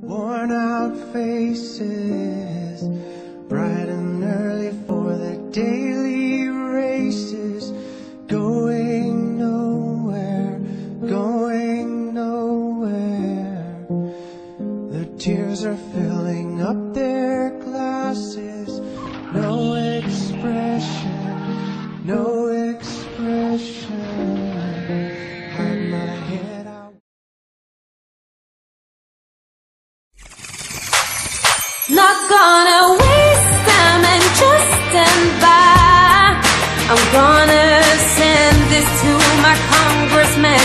Worn out faces, bright and early for the daily races, going nowhere, going nowhere. The tears are filling up their glasses, no expression, no gonna waste time and just stand by. I'm gonna send this to my congressman.